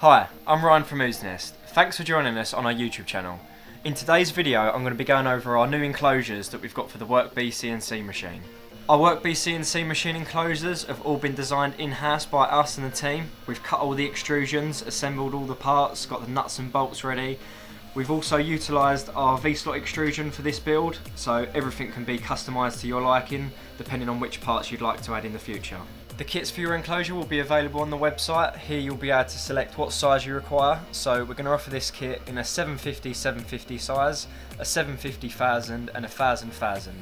Hi, I'm Ryan from Ooznest. Thanks for joining us on our YouTube channel. In today's video I'm going to be going over our new enclosures that we've got for the WorkBee CNC machine. Our WorkBee CNC machine enclosures have all been designed in-house by us and the team. We've cut all the extrusions, assembled all the parts, got the nuts and bolts ready. We've also utilised our V-slot extrusion for this build, so everything can be customised to your liking, depending on which parts you'd like to add in the future. The kits for your enclosure will be available on the website. Here you'll be able to select what size you require. So we're going to offer this kit in a 750-750 size, a 750,000 and a 1000,000.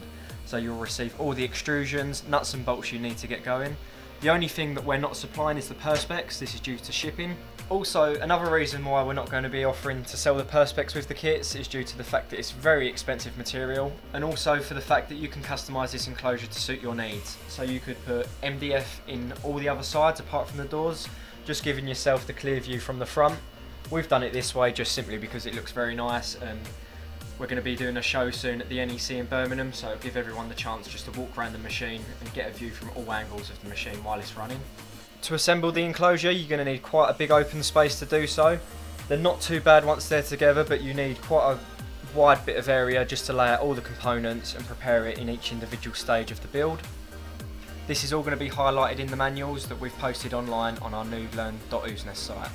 So you'll receive all the extrusions, nuts and bolts you need to get going. The only thing that we're not supplying is the Perspex, this is due to shipping. Also, another reason why we're not going to be offering to sell the Perspex with the kits is due to the fact that it's very expensive material and also for the fact that you can customise this enclosure to suit your needs. So you could put MDF in all the other sides apart from the doors, just giving yourself the clear view from the front. We've done it this way just simply because it looks very nice and we're going to be doing a show soon at the NEC in Birmingham, so give everyone the chance just to walk around the machine and get a view from all angles of the machine while it's running. To assemble the enclosure, you're going to need quite a big open space to do so. They're not too bad once they're together, but you need quite a wide bit of area just to lay out all the components and prepare it in each individual stage of the build. This is all going to be highlighted in the manuals that we've posted online on our new learn.ooznest site.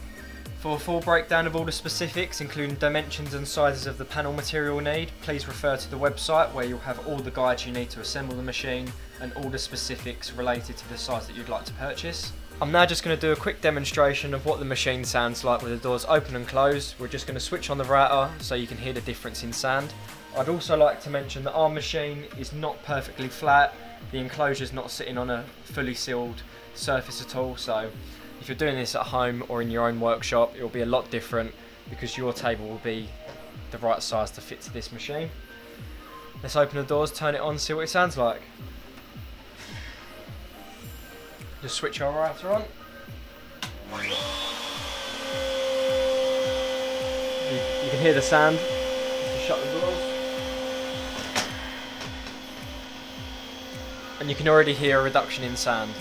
For a full breakdown of all the specifics, including dimensions and sizes of the panel material need, please refer to the website where you'll have all the guides you need to assemble the machine and all the specifics related to the size that you'd like to purchase. I'm now just going to do a quick demonstration of what the machine sounds like with the doors open and closed. We're just going to switch on the router so you can hear the difference in sound. I'd also like to mention that our machine is not perfectly flat. The enclosure is not sitting on a fully sealed surface at all, so if you're doing this at home or in your own workshop, it will be a lot different because your table will be the right size to fit to this machine. Let's open the doors, turn it on, see what it sounds like. Just switch our router on. You, can hear the sand. Just shut the doors. And you can already hear a reduction in sound.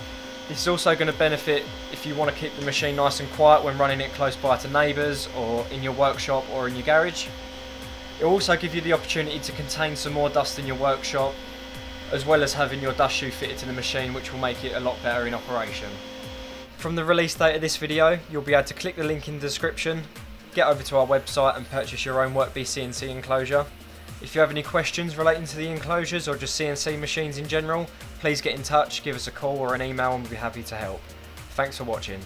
This is also going to benefit if you want to keep the machine nice and quiet when running it close by to neighbours or in your workshop or in your garage. It will also give you the opportunity to contain some more dust in your workshop as well as having your dust shoe fitted to the machine which will make it a lot better in operation. From the release date of this video you'll be able to click the link in the description, get over to our website and purchase your own WorkBee CNC enclosure. If you have any questions relating to the enclosures or just CNC machines in general, please get in touch, give us a call or an email and we'll be happy to help. Thanks for watching.